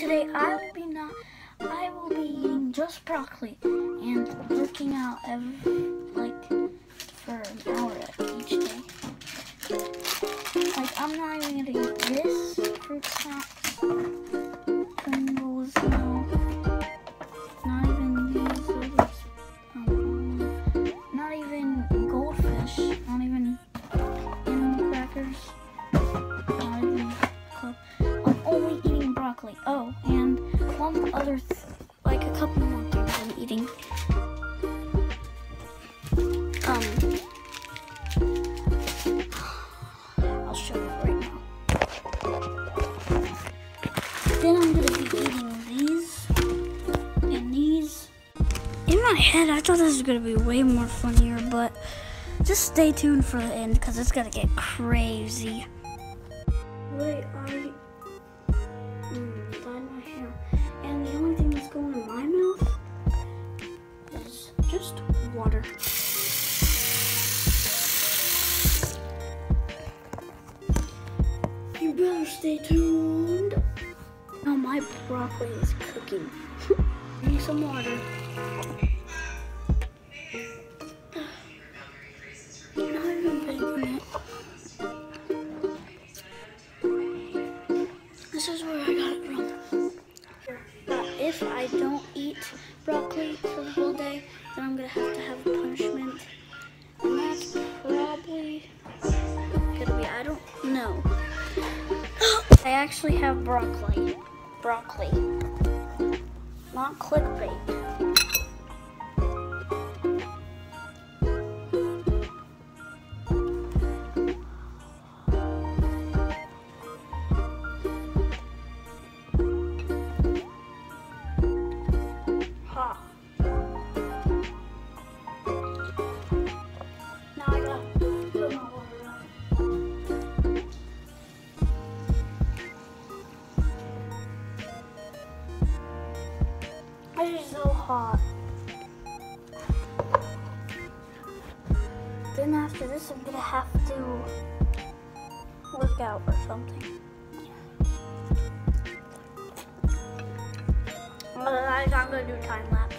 today I will be not. I will be eating just broccoli and working out every like for an hour each day. Like I'm not even gonna eat this fruit snack. Head, I thought this was gonna be way more funnier, but just stay tuned for the end because it's gonna get crazy. Wait, I mm, dyed my hair, and the only thing that's going in my mouth is just water. You better stay tuned. Oh, my broccoli is cooking. Need some water. This is where I got it from. If I don't eat broccoli for the whole day, then I'm gonna have to have a punishment. And that's probably gonna be, I don't know. I actually have broccoli. Broccoli. Not clickbait. Hot. Then after this, I'm gonna have to work out or something. Otherwise, I'm gonna do time lapse.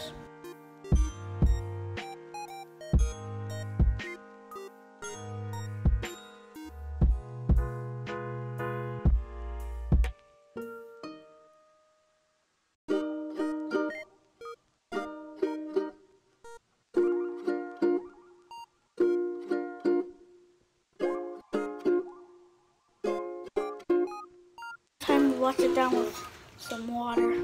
Wash it down with some water.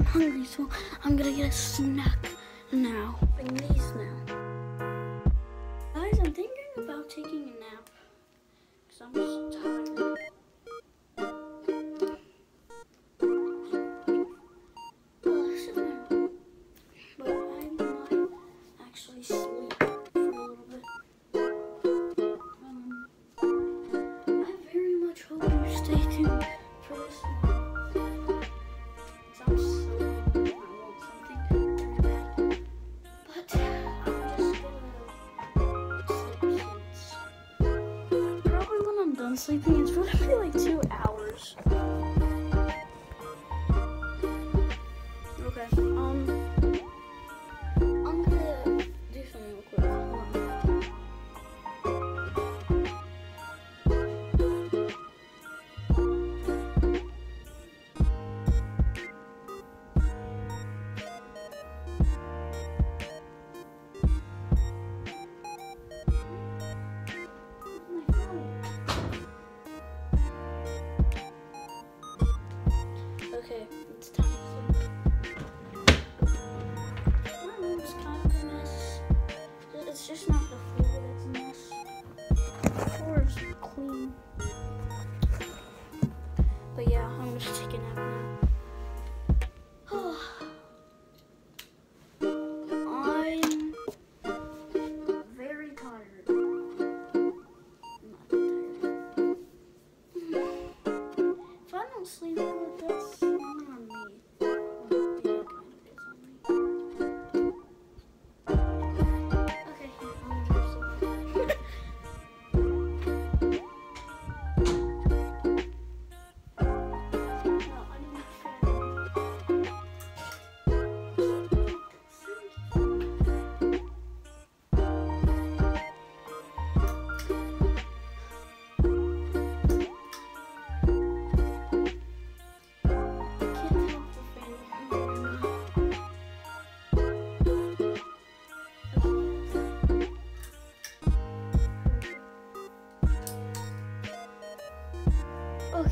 I am hungry, so I'm gonna get a snack now. These now. Guys, I'm thinking about taking a nap. Sleeping it's be like two hours. Okay. Um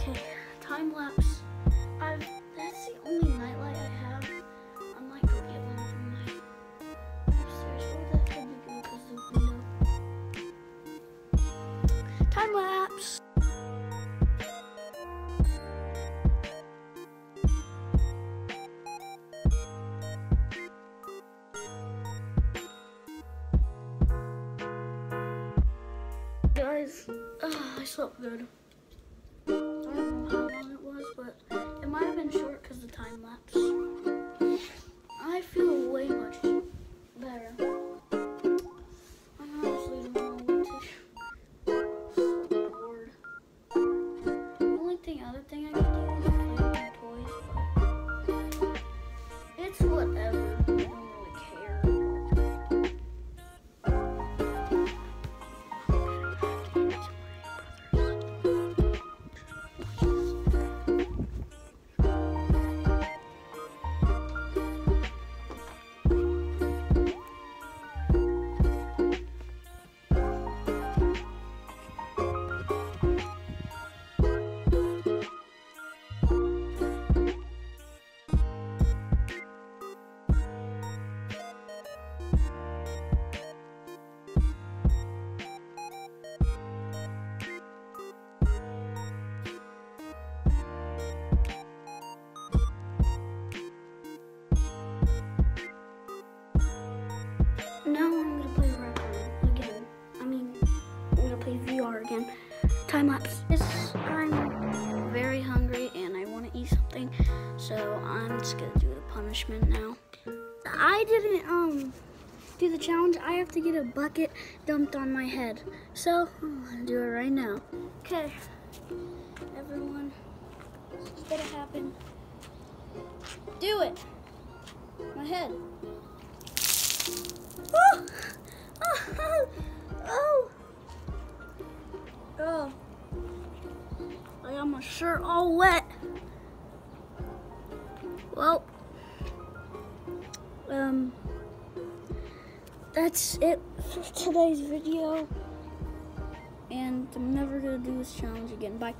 Okay, time lapse. I've, that's the only nightlight I have. I might go get one from my upstairs. Because the window. Time lapse. Guys, oh, I slept good. Time lapse. Play VR again. Time lapse. I'm very hungry and I want to eat something, so I'm just gonna do the punishment now. I didn't um do the challenge. I have to get a bucket dumped on my head, so I'm gonna do it right now. Okay, everyone, this is gonna happen. Do it. My head. Oh! Oh! I got my shirt all wet. Well, um, that's it for today's video. And I'm never gonna do this challenge again. Bye.